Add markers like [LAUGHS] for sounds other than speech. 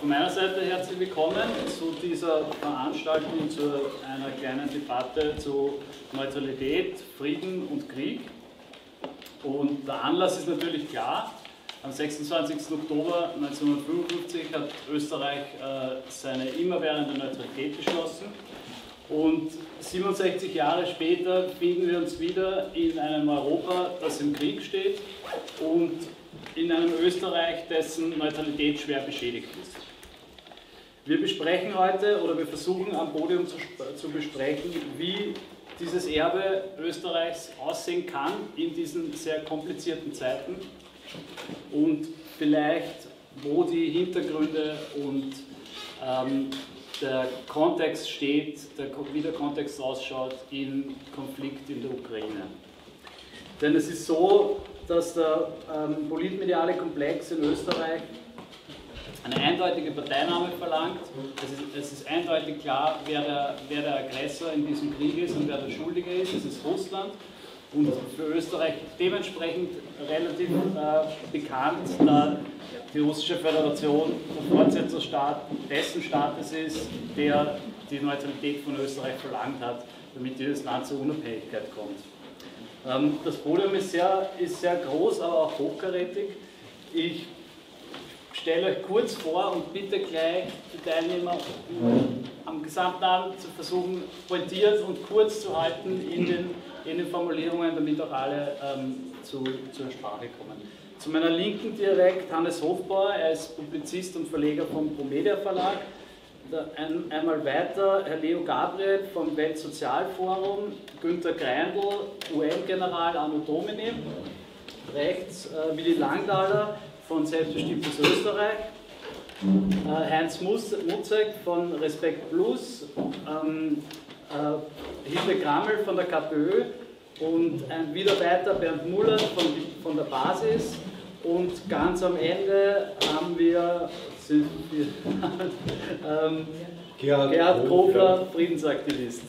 von meiner Seite herzlich willkommen zu dieser Veranstaltung, zu einer kleinen Debatte zu Neutralität, Frieden und Krieg. Und der Anlass ist natürlich klar. Am 26. Oktober 1955 hat Österreich äh, seine immerwährende Neutralität beschlossen. Und 67 Jahre später finden wir uns wieder in einem Europa, das im Krieg steht und in einem Österreich, dessen Neutralität schwer beschädigt ist. Wir besprechen heute oder wir versuchen am Podium zu, zu besprechen, wie dieses Erbe Österreichs aussehen kann in diesen sehr komplizierten Zeiten und vielleicht, wo die Hintergründe und ähm, der Kontext steht, der, wie der Kontext ausschaut im Konflikt in der Ukraine. Denn es ist so, dass der ähm, politmediale Komplex in Österreich eine eindeutige Parteinahme verlangt. Es ist, es ist eindeutig klar, wer der, wer der Aggressor in diesem Krieg ist und wer der Schuldige ist. Es ist Russland und für Österreich dementsprechend relativ äh, bekannt, da die russische Föderation der Fortsetzerstaat dessen Staates ist, der die Neutralität von Österreich verlangt hat, damit dieses Land zur Unabhängigkeit kommt. Ähm, das Podium ist sehr, ist sehr groß, aber auch hochkarätig. Ich stelle euch kurz vor und bitte gleich die Teilnehmer am gesamten Abend zu versuchen, pointiert und kurz zu halten in den, in den Formulierungen, damit auch alle ähm, zu, zur Sprache kommen. Zu meiner Linken direkt Hannes Hofbauer, er ist Publizist und Verleger vom Promedia Verlag. Ein, einmal weiter Herr Leo Gabriel vom Weltsozialforum, Günter Greindl, UN-General Anno Domini, rechts äh, Willi Langdaler von Selbstbestimmtes Österreich, äh, Heinz Mutzek von Respekt Plus, ähm, äh, Hilde Grammel von der KPÖ und ein Wiederweiter Bernd Muller von, von der Basis. Und ganz am Ende haben wir, sind wir [LAUGHS] ähm, Gerhard, Gerhard Kofler, Friedensaktivist.